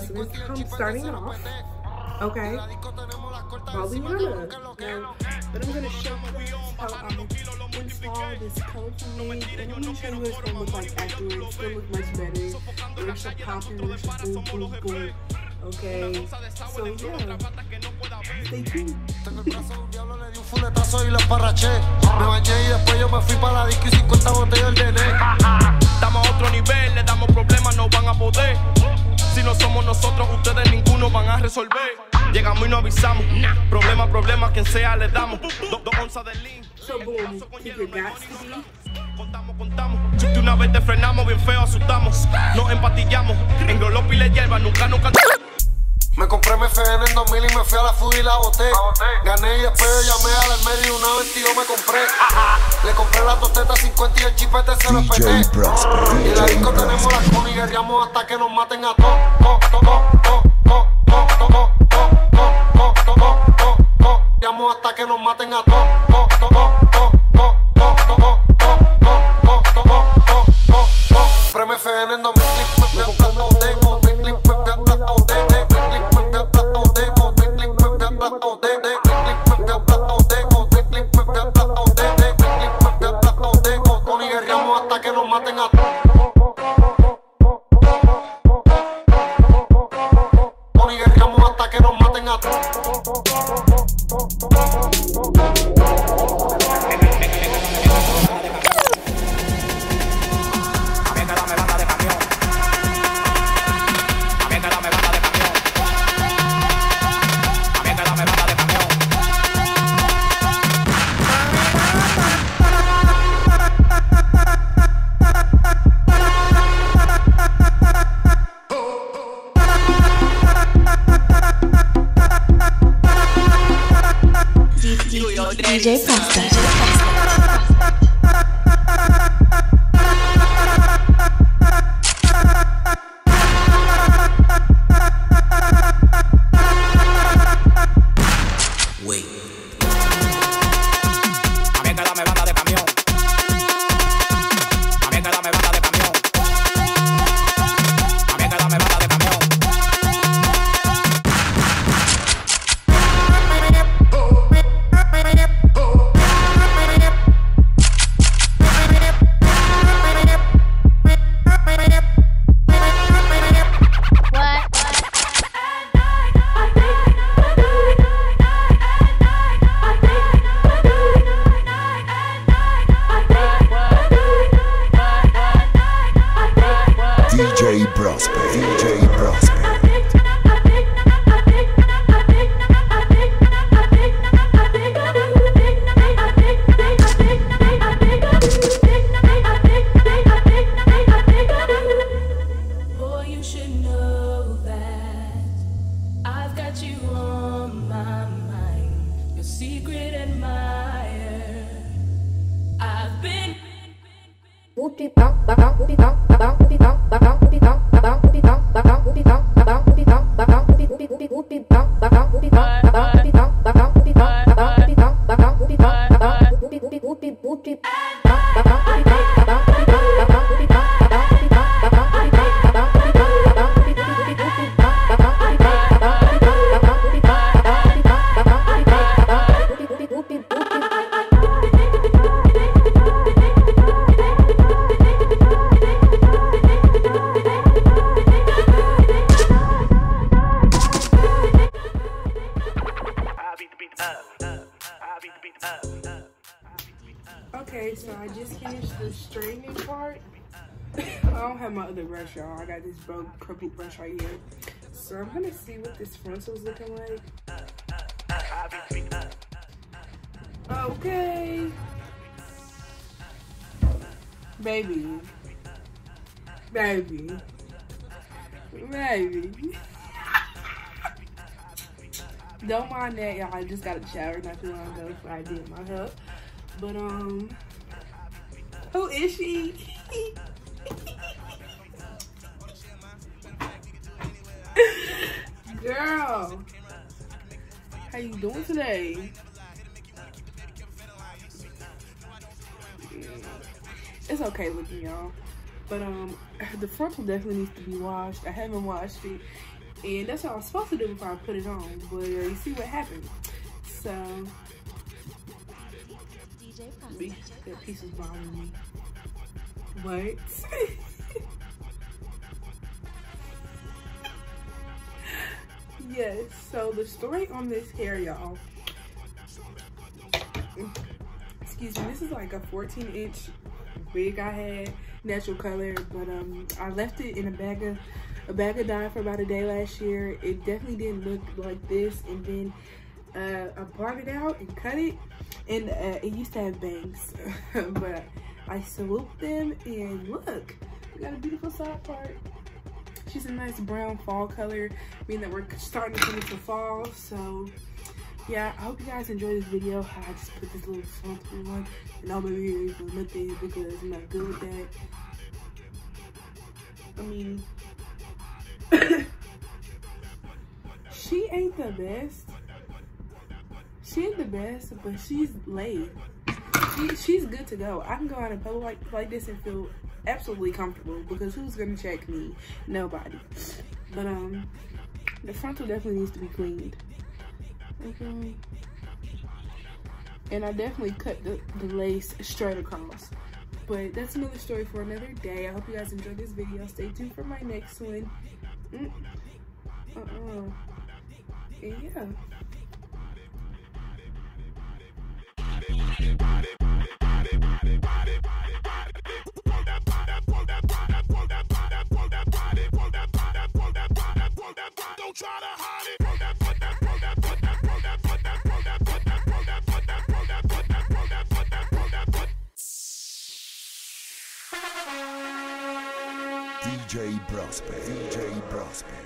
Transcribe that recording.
so this is starting off. Okay. Bobbiana. Now, but I'm gonna show you how I install this colorful made and I'm gonna show you what it's gonna look like afterwards. It's gonna look much better. So popping, boom, boom, boom. Okay, so yeah, stay tuned. fuletazo y los parraché. Me bañé y después yo me fui para la disco y 50 botellas de Estamos a otro nivel, le damos problemas, no van a poder. Si no somos nosotros, ustedes ninguno van a resolver. Llegamos y no avisamos. Problema, problema, quien sea le damos. Dos, onzas de link. Contamos, contamos. Si una vez te frenamos, bien feo asustamos. Nos empatillamos. En Grolopi le hierba, nunca, nunca. Me compré mi FN en 2000 y me fui a la food y la boté. Gané y después llamé a la medio y una 22 me compré. Le compré la tosteta 50 y el chipete se lo pegué. Y la disco tenemos la con y guerriamos hasta que nos maten a todos. hasta que nos maten a todos. Compré FN en 2000 DJ Pasta. Okay, so I just finished the straightening part. I don't have my other brush, y'all. I got this broke crumpled brush right here. So I'm gonna see what this frontal's looking like. Okay. Baby. Baby. Baby. Don't mind that, y'all. I just got a shower not too long ago before I did my hair. But, um, who is she? Girl, how you doing today? It's okay looking, y'all. But, um, the frontal definitely needs to be washed. I haven't washed it And that's what I was supposed to do before I put it on. But uh, you see what happened. So, that piece is bothering me. What? yes, so the story on this hair, y'all. Excuse me, this is like a 14 inch wig I had, natural color, but um, I left it in a bag of a bag of dye for about a day last year. It definitely didn't look like this, and then uh, I brought it out and cut it, and uh, it used to have bangs, but I swooped them, and look, we got a beautiful side part. She's a nice brown fall color, meaning that we're starting to come into fall, so yeah, I hope you guys enjoy this video. I just put this little front one, and I'm over here nothing because I'm not good with that. I mean, she ain't the best. She ain't the best, but she's laid. She, she's good to go. I can go out in public like, like this and feel absolutely comfortable because who's gonna check me? Nobody. But um, the frontal definitely needs to be cleaned. Okay. And I definitely cut the, the lace straight across. But that's another story for another day. I hope you guys enjoyed this video. Stay tuned for my next one. Mm. Uh-uh. Yeah. Prosper. DJ Prosper.